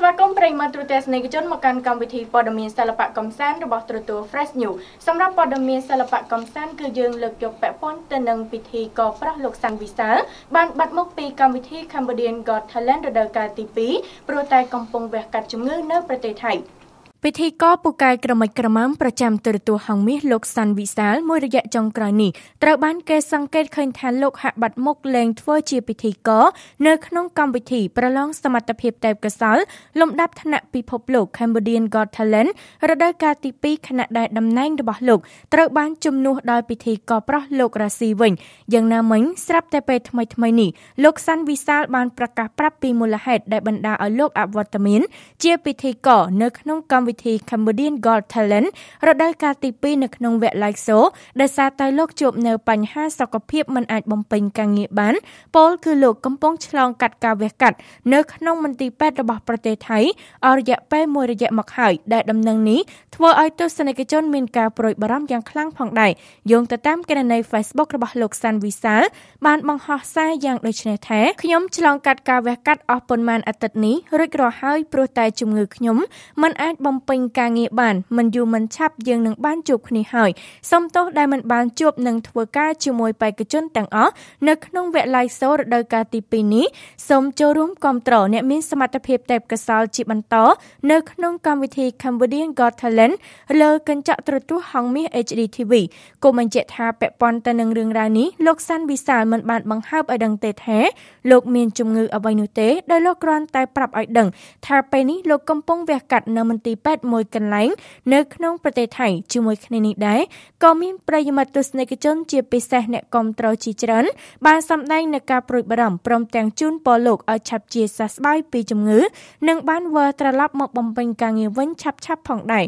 ស្វាគមន៍ប្រិយមិត្តទូទស្សនិកជនមកកាន់កម្មវិធីព័ត៌មានសិល្បៈកំសាន្តរបស់ទូរទស្សន៍ Fresh News សម្រាប់ព័ត៌មានសិល្បៈកំសាន្តគឺយើងលើកយកពាក់ព័ន្ធទៅនឹងពិធីកប្រោះលោកសាន់វិសាលបានបាត់មុខពីកម្មវិធី Cambodian Got Talent រដូវកាលទី2ព្រោះតែកំពុងវះកាត់ជំងឺនៅប្រទេសថៃ។ ពិធីករពូកែក្រមិចក្រមាំប្រចាំទូរទស្សន៍ហងមាសលោកសាន់វិសាលមួយរយៈចុងក្រោយនេះត្រូវបានគេសង្កេតឃើញថាលោកហាក់បាត់មុខលែងធ្វើជាពិធីករនៅក្នុងកម្មវិធីប្រឡងសមត្ថភាពទេពកោសល្យលំដាប់ថ្នាក់ពិភពលោក Cambodian Got Talent រដូវកាលទី2ខណៈដែលតំណែងរបស់លោកត្រូវបានជំនួសដោយពិធីករប្រុសលោករ៉ាស៊ីវិញយ៉ាងណាមិញស្រាប់តែពេលថ្មីថ្មីនេះលោកសាន់វិសាលបានប្រកាសប្រាប់ពីមូលហេតុដែលបណ្ដាឲ្យលោកអវត្តមានជាពិធីករនៅក្នុងកម្មវិធី Cambodian Got Talent រដូវកាលទី2នៅក្នុងវគ្គ Live Show ដោយសារតែលោកជួបនៅបញ្ហាសុខភាពមិនអាចបំពេញការងារបានពលគឺលោកកំពុងឆ្លងកាត់ការវះកាត់នៅក្នុងមន្ទីរពេទ្យរបស់ប្រទេសថៃអស់រយៈពេលមួយរយៈមកហើយដែលដំណឹងនេះធ្វើឲ្យទស្សនិកជនមានការព្រួយបារម្ភយ៉ាងខ្លាំងផងដែរយោងទៅតាមគណនី Facebook របស់លោកសាន់វិសាលបានបង្ហោះសារយ៉ាងដូចនេះថាខ្ញុំឆ្លងកាត់ការវះកាត់អស់ប៉ុន្មានអាទិត្យនេះរួចរាល់ហើយព្រោះតែជំងឺខ្ញុំមិនអាចបំពេញការងារបានមិនយូរមិនឆាប់យើងនឹងបានជួបគ្នាហើយសូមទោសដែលមិនបានជួបនឹងធ្វើការជាមួយបេក្ខជនទាំងអស់នៅក្នុងវគ្គ live show រដូវកាលទី2នេះសូមចូលរួមគ្រប់គ្រងអ្នកមានសមត្ថភាពទេពកោសល្យជាបន្តនៅក្នុងកម្មវិធី Cambodian Got Talent លើកញ្ចក់ទូរទស្សន៍ហងមាស HD TV គូបញ្ជាក់ថាពាក់ព័ន្ធទៅនឹងរឿងរ៉ាវនេះលោកសាន់វិសាលមិនបានបង្ហើបឲ្យដឹងទេថាលោកមានជំងឺអ្វីនោះទេដោយលោកគ្រាន់តែប្រាប់ឲ្យដឹងថាពេលនេះលោកកំពុងវះកាត់នៅមន្ទីរពេទ្យមួយកន្លែងនៅក្នុងប្រទេសថៃជាមួយគ្នានេះដែរក៏មានប្រិយមិត្តទស្សនិកជនជាពិសេសអ្នកគ្រប់គ្រងជាច្រើនបានសម្ដែងនៅការព្រួយបារម្ភព្រមទាំងជូនពរលោកឲ្យឆាប់ជាសះស្បើយពីជំងឺ និងបានវិលត្រឡប់មកបំពេញការងារវិញឆាប់ៗផងដែរ